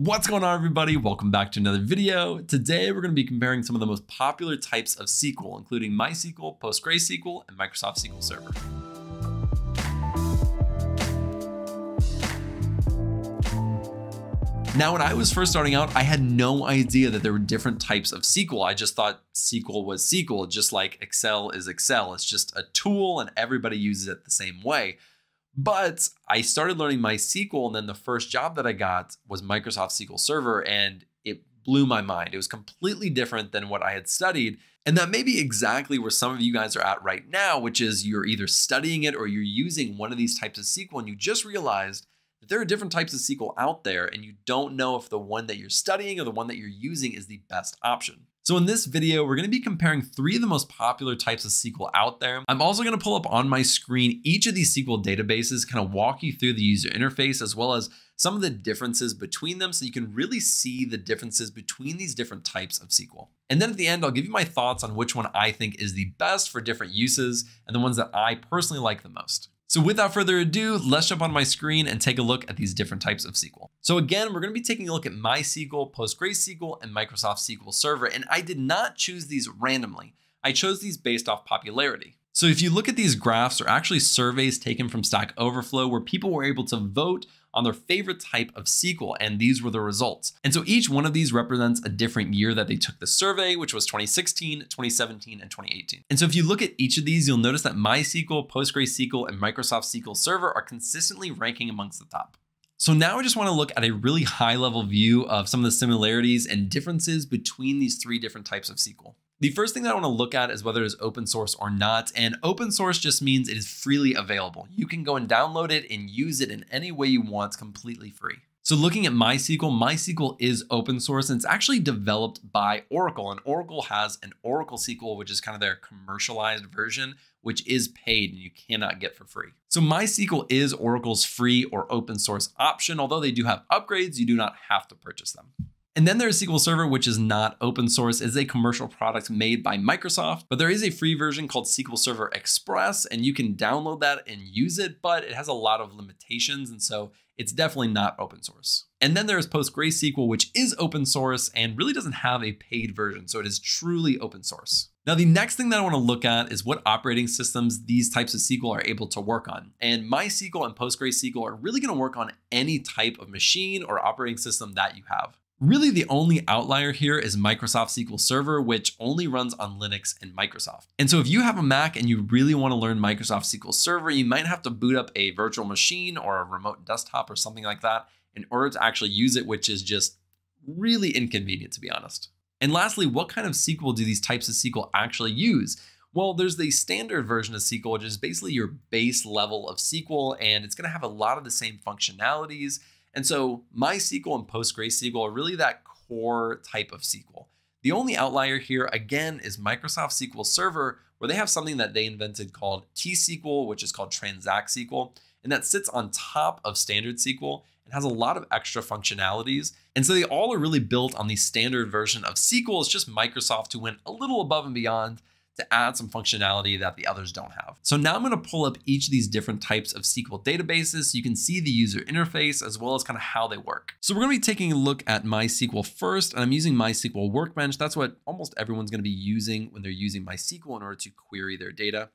What's going on everybody? Welcome back to another video. Today we're going to be comparing some of the most popular types of SQL, including MySQL, PostgreSQL, and Microsoft SQL Server. Now, when I was first starting out, I had no idea that there were different types of SQL. I just thought SQL was SQL, just like Excel is Excel. It's just a tool and everybody uses it the same way. But I started learning MySQL, and then the first job that I got was Microsoft SQL Server, and it blew my mind. It was completely different than what I had studied. And that may be exactly where some of you guys are at right now, which is you're either studying it or you're using one of these types of SQL, and you just realized that there are different types of SQL out there, and you don't know if the one that you're studying or the one that you're using is the best option. So in this video, we're gonna be comparing three of the most popular types of SQL out there. I'm also gonna pull up on my screen each of these SQL databases, kind of walk you through the user interface as well as some of the differences between them so you can really see the differences between these different types of SQL. And then at the end, I'll give you my thoughts on which one I think is the best for different uses and the ones that I personally like the most. So without further ado, let's jump on my screen and take a look at these different types of SQL. So again, we're going to be taking a look at MySQL, PostgreSQL, and Microsoft SQL Server. And I did not choose these randomly. I chose these based off popularity. So if you look at these graphs, they're actually surveys taken from Stack Overflow where people were able to vote on their favorite type of SQL, and these were the results. And so each one of these represents a different year that they took the survey, which was 2016, 2017, and 2018. And so if you look at each of these, you'll notice that MySQL, PostgreSQL, and Microsoft SQL Server are consistently ranking amongst the top. So now I just want to look at a really high level view of some of the similarities and differences between these three different types of SQL. The first thing that I want to look at is whether it is open source or not. And open source just means it is freely available. You can go and download it and use it in any way you want completely free. So looking at MySQL, MySQL is open source and it's actually developed by Oracle. And Oracle has an Oracle SQL, which is kind of their commercialized version, which is paid and you cannot get for free. So MySQL is Oracle's free or open source option. Although they do have upgrades, you do not have to purchase them. And then there's SQL Server, which is not open source. It's a commercial product made by Microsoft, but there is a free version called SQL Server Express, and you can download that and use it, but it has a lot of limitations. And so it's definitely not open source. And then there's PostgreSQL, which is open source and really doesn't have a paid version. So it is truly open source. Now, the next thing that I want to look at is what operating systems these types of SQL are able to work on. And MySQL and PostgreSQL are really going to work on any type of machine or operating system that you have. Really, the only outlier here is Microsoft SQL Server, which only runs on Linux and Microsoft. And so if you have a Mac and you really want to learn Microsoft SQL Server, you might have to boot up a virtual machine or a remote desktop or something like that in order to actually use it, which is just really inconvenient, to be honest. And lastly, what kind of SQL do these types of SQL actually use? Well, there's the standard version of SQL, which is basically your base level of SQL, and it's going to have a lot of the same functionalities and so MySQL and PostgreSQL are really that core type of SQL. The only outlier here, again, is Microsoft SQL Server, where they have something that they invented called T-SQL, which is called Transact SQL, and that sits on top of standard SQL and has a lot of extra functionalities. And so they all are really built on the standard version of SQL. It's just Microsoft who went a little above and beyond to add some functionality that the others don't have. So now I'm to pull up each of these different types of SQL databases so you can see the user interface as well as kind of how they work. So we're going to be taking a look at MySQL first, and I'm using MySQL Workbench. That's what almost everyone's going to be using when they're using MySQL in order to query their data.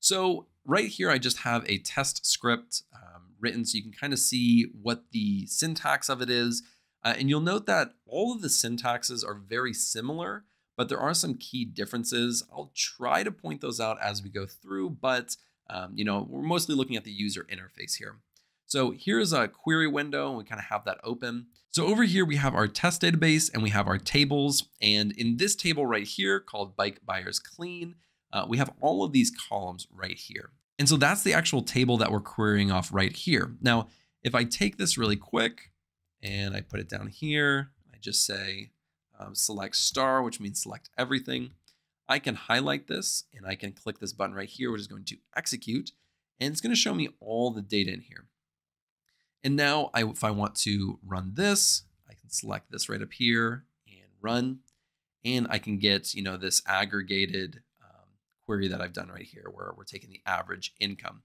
So right here, I just have a test script um, written so you can kind of see what the syntax of it is. Uh, and you'll note that all of the syntaxes are very similar, but there are some key differences. I'll try to point those out as we go through, but um, you know, we're mostly looking at the user interface here. So here's a query window, and we kind of have that open. So over here, we have our test database and we have our tables. And in this table right here called bike buyers clean, uh, we have all of these columns right here. And so that's the actual table that we're querying off right here. Now, if I take this really quick and I put it down here, I just say um, select star, which means select everything. I can highlight this and I can click this button right here, which is going to execute. And it's going to show me all the data in here. And now I, if I want to run this, I can select this right up here and run. And I can get, you know, this aggregated um, query that I've done right here where we're taking the average income.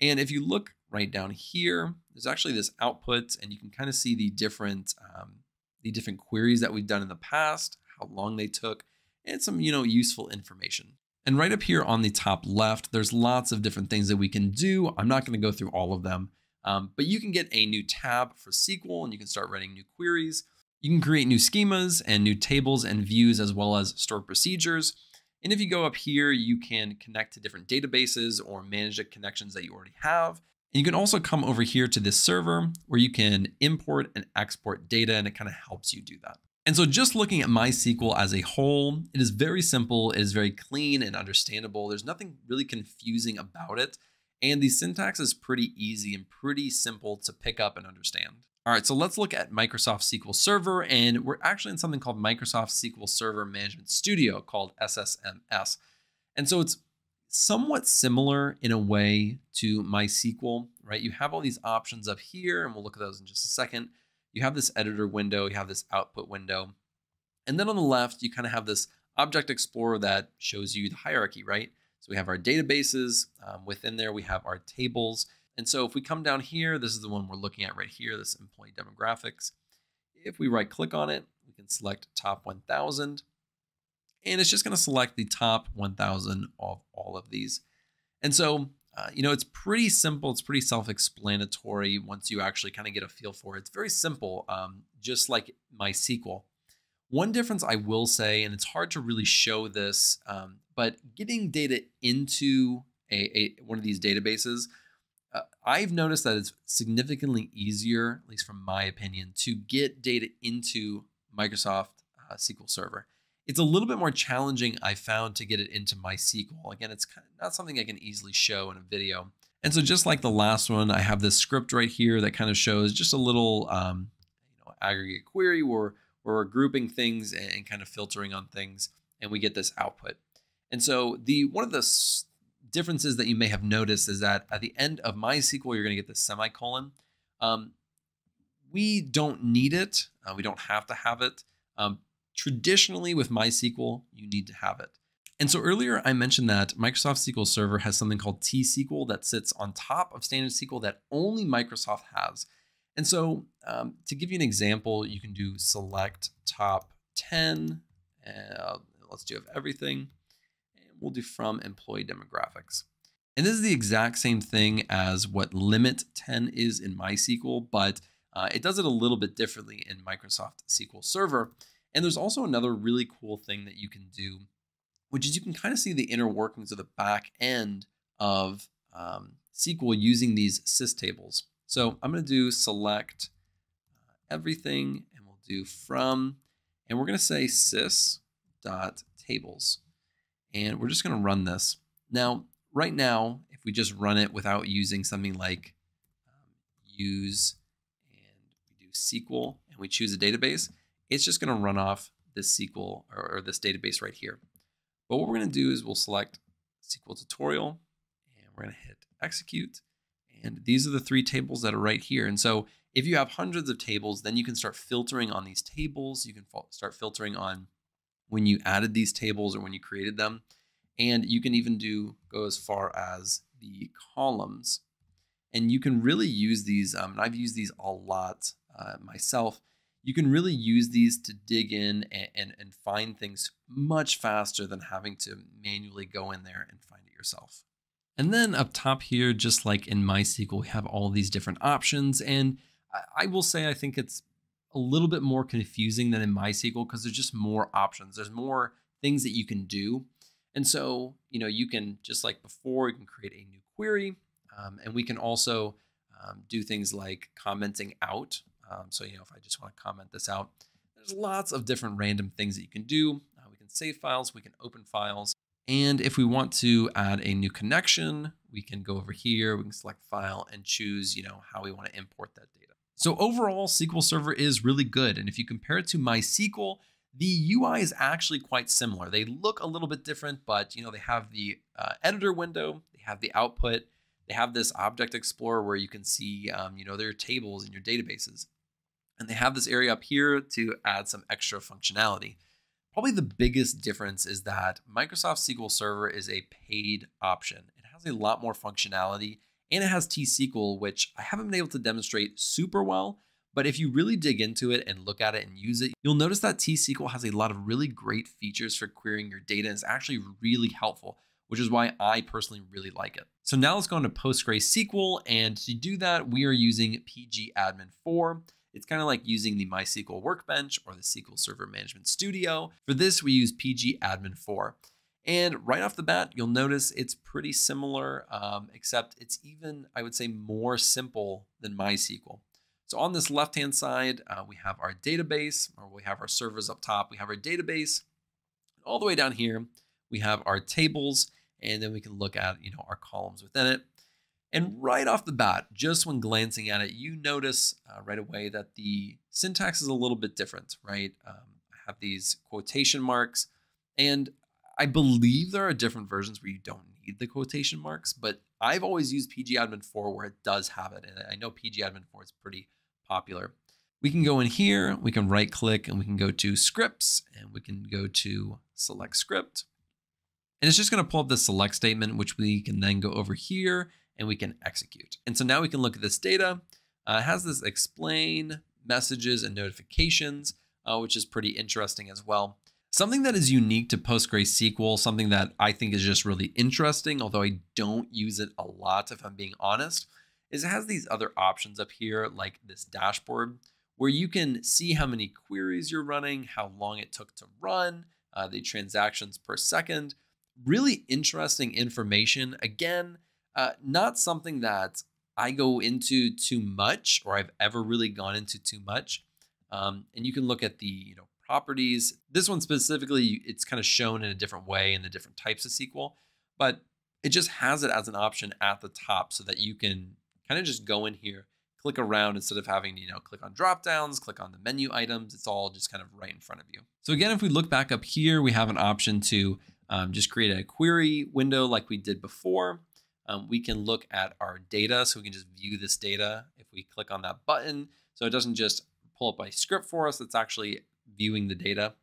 And if you look right down here, there's actually this output and you can kind of see the different, um, the different queries that we've done in the past, how long they took, and some, you know, useful information. And right up here on the top left, there's lots of different things that we can do. I'm not going to go through all of them, um, but you can get a new tab for SQL and you can start writing new queries. You can create new schemas and new tables and views as well as stored procedures. And if you go up here, you can connect to different databases or manage the connections that you already have. And you can also come over here to this server where you can import and export data and it kind of helps you do that. And so just looking at MySQL as a whole, it is very simple, it is very clean and understandable. There's nothing really confusing about it. And the syntax is pretty easy and pretty simple to pick up and understand. All right, so let's look at Microsoft SQL Server, and we're actually in something called Microsoft SQL Server Management Studio called SSMS. And so it's somewhat similar in a way to MySQL, right? You have all these options up here, and we'll look at those in just a second you have this editor window, you have this output window. And then on the left, you kind of have this object explorer that shows you the hierarchy, right? So we have our databases. Um, within there, we have our tables. And so if we come down here, this is the one we're looking at right here, this employee demographics. If we right click on it, we can select top 1000. And it's just going to select the top 1000 of all of these. And so uh, you know, it's pretty simple. It's pretty self-explanatory once you actually kind of get a feel for it. It's very simple, um, just like MySQL. One difference I will say, and it's hard to really show this, um, but getting data into a, a one of these databases, uh, I've noticed that it's significantly easier, at least from my opinion, to get data into Microsoft uh, SQL Server. It's a little bit more challenging, I found, to get it into MySQL. Again, it's kind of not something I can easily show in a video. And so just like the last one, I have this script right here that kind of shows just a little um, you know, aggregate query where, where we're grouping things and kind of filtering on things, and we get this output. And so the one of the differences that you may have noticed is that at the end of MySQL, you're going to get this semicolon. Um, we don't need it. Uh, we don't have to have it. Um, Traditionally, with MySQL, you need to have it. And so earlier I mentioned that Microsoft SQL Server has something called T-SQL that sits on top of standard SQL that only Microsoft has. And so um, to give you an example, you can do select top 10. Uh, let's do of everything. And we'll do from employee demographics. And this is the exact same thing as what limit 10 is in MySQL, but uh, it does it a little bit differently in Microsoft SQL Server. And there's also another really cool thing that you can do, which is you can kind of see the inner workings of the back end of um, SQL using these sys tables. So I'm going to do select uh, everything and we'll do from, and we're going to say sys dot tables. And we're just going to run this. Now, right now, if we just run it without using something like um, use and we do SQL and we choose a database, it's just going to run off this SQL or, or, this database right here. But what we're going to do is we'll select SQL tutorial and we're going to hit execute. And these are the three tables that are right here. And so if you have hundreds of tables, then you can start filtering on these tables. You can start filtering on when you added these tables or when you created them. And you can even do go as far as the columns. And you can really use these. Um, and I've used these a lot uh, myself you can really use these to dig in and, and, and, find things much faster than having to manually go in there and find it yourself. And then up top here, just like in MySQL, we have all these different options. And I, will say, I think it's a little bit more confusing than in MySQL because there's just more options. There's more things that you can do. And so, you know, you can, just like before, you can create a new query. Um, and we can also um, do things like commenting out um, so, you know, if I just want to comment this out, there's lots of different random things that you can do. Uh, we can save files, we can open files. And if we want to add a new connection, we can go over here, we can select file and choose, you know, how we want to import that data. So overall, SQL Server is really good. And if you compare it to MySQL, the UI is actually quite similar. They look a little bit different, but you know, they have the uh, editor window, they have the output, they have this object explorer where you can see, um, you know, their tables and your databases. And they have this area up here to add some extra functionality. Probably the biggest difference is that Microsoft SQL Server is a paid option. It has a lot more functionality and it has T-SQL, which I haven't been able to demonstrate super well, but if you really dig into it and look at it and use it, you'll notice that T-SQL has a lot of really great features for querying your data and it's actually really helpful, which is why I personally really like it. So now let's go into PostgreSQL, and to do that, we are using pgadmin 4. It's kind of like using the MySQL Workbench or the SQL Server Management Studio. For this, we use pgadmin 4. And right off the bat, you'll notice it's pretty similar, um, except it's even, I would say, more simple than MySQL. So on this left-hand side, uh, we have our database, or we have our servers up top. We have our database. All the way down here, we have our tables, and then we can look at, you know, our columns within it. And right off the bat, just when glancing at it, you notice uh, right away that the syntax is a little bit different, right? Um, I have these quotation marks, and I believe there are different versions where you don't need the quotation marks, but I've always used pgadmin 4 where it does have it, and I know pgadmin 4 is pretty popular. We can go in here, we can right click and we can go to scripts and we can go to select script. And it's just going to pull up the select statement, which we can then go over here and we can execute. And so now we can look at this data. Uh, it has this explain, messages, and notifications, uh, which is pretty interesting as well. Something that is unique to PostgreSQL, something that I think is just really interesting, although I don't use it a lot if I'm being honest, is it has these other options up here, like this dashboard, where you can see how many queries you're running, how long it took to run, uh, the transactions per second. Really interesting information. Again, uh, not something that I go into too much or I've ever really gone into too much. Um, and you can look at the you know properties. This one specifically, it's kind of shown in a different way in the different types of SQL, but it just has it as an option at the top so that you can kind of just go in here, click around instead of having you know, click on drop downs, click on the menu items. It's all just kind of right in front of you. So again, if we look back up here, we have an option to um, just create a query window like we did before. Um, we can look at our data. So we can just view this data if we click on that button. So it doesn't just pull up a script for us, it's actually viewing the data.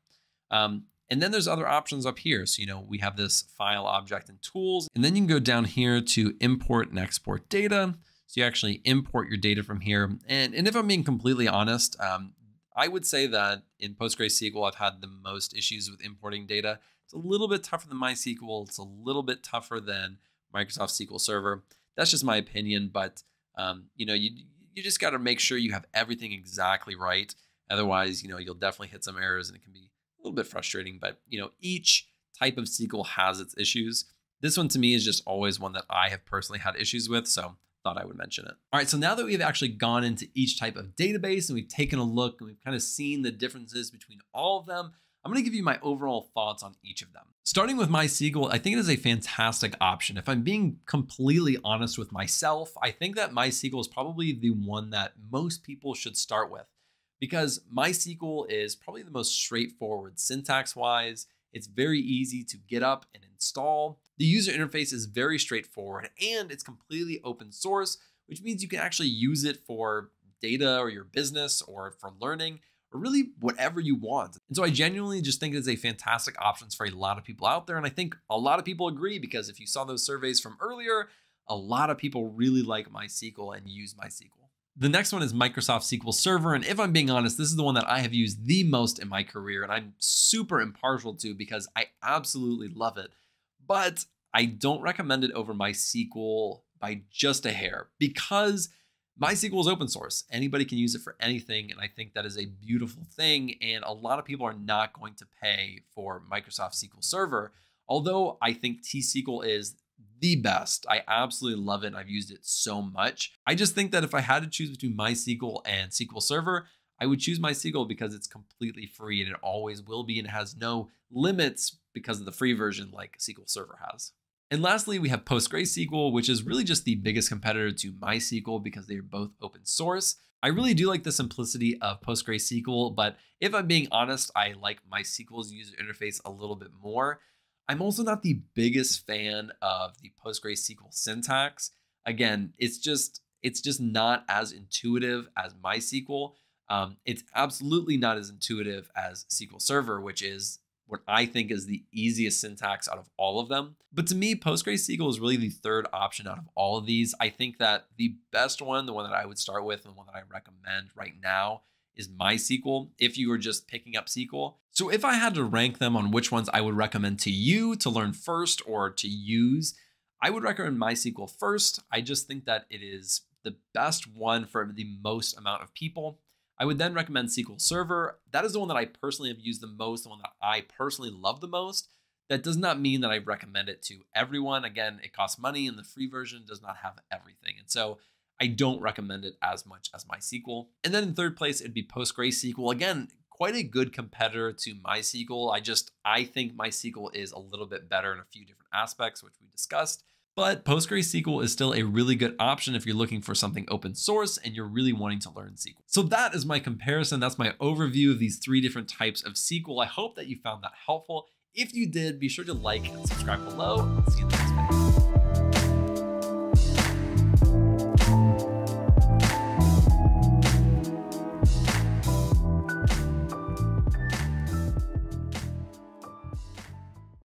Um, and then there's other options up here. So, you know, we have this file object and tools, and then you can go down here to import and export data. So you actually import your data from here. And, and if I'm being completely honest, um, I would say that in PostgreSQL, I've had the most issues with importing data. It's a little bit tougher than MySQL. It's a little bit tougher than Microsoft SQL Server. That's just my opinion, but um, you know, you you just got to make sure you have everything exactly right. Otherwise, you know, you'll definitely hit some errors and it can be a little bit frustrating. But you know, each type of SQL has its issues. This one to me is just always one that I have personally had issues with. So thought I would mention it. All right, so now that we've actually gone into each type of database and we've taken a look and we've kind of seen the differences between all of them, I'm going to give you my overall thoughts on each of them. Starting with MySQL, I think it is a fantastic option. If I'm being completely honest with myself, I think that MySQL is probably the one that most people should start with because MySQL is probably the most straightforward syntax wise. It's very easy to get up and install. The user interface is very straightforward and it's completely open source, which means you can actually use it for data or your business or for learning or really whatever you want. And so I genuinely just think it's a fantastic option for a lot of people out there. And I think a lot of people agree because if you saw those surveys from earlier, a lot of people really like MySQL and use MySQL. The next one is Microsoft SQL Server. And if I'm being honest, this is the one that I have used the most in my career and I'm super impartial to because I absolutely love it but I don't recommend it over MySQL by just a hair because MySQL is open source. Anybody can use it for anything. And I think that is a beautiful thing. And a lot of people are not going to pay for Microsoft SQL Server. Although I think T SQL is the best. I absolutely love it. I've used it so much. I just think that if I had to choose between MySQL and SQL Server, I would choose MySQL because it's completely free and it always will be and it has no limits because of the free version like SQL Server has. And lastly, we have PostgreSQL, which is really just the biggest competitor to MySQL because they are both open source. I really do like the simplicity of PostgreSQL, but if I'm being honest, I like MySQL's user interface a little bit more. I'm also not the biggest fan of the PostgreSQL syntax. Again, it's just it's just not as intuitive as MySQL. Um, it's absolutely not as intuitive as SQL Server, which is what I think is the easiest syntax out of all of them. But to me, PostgreSQL is really the third option out of all of these. I think that the best one, the one that I would start with, and the one that I recommend right now is MySQL if you were just picking up SQL. So if I had to rank them on which ones I would recommend to you to learn first or to use, I would recommend MySQL first. I just think that it is the best one for the most amount of people. I would then recommend SQL Server. That is the one that I personally have used the most, the one that I personally love the most. That does not mean that I recommend it to everyone. Again, it costs money and the free version does not have everything. And so I don't recommend it as much as MySQL. And then in third place, it'd be PostgreSQL. Again, quite a good competitor to MySQL. I just, I think MySQL is a little bit better in a few different aspects, which we discussed. But PostgreSQL is still a really good option if you're looking for something open source and you're really wanting to learn SQL. So that is my comparison. That's my overview of these three different types of SQL. I hope that you found that helpful. If you did, be sure to like and subscribe below. See you next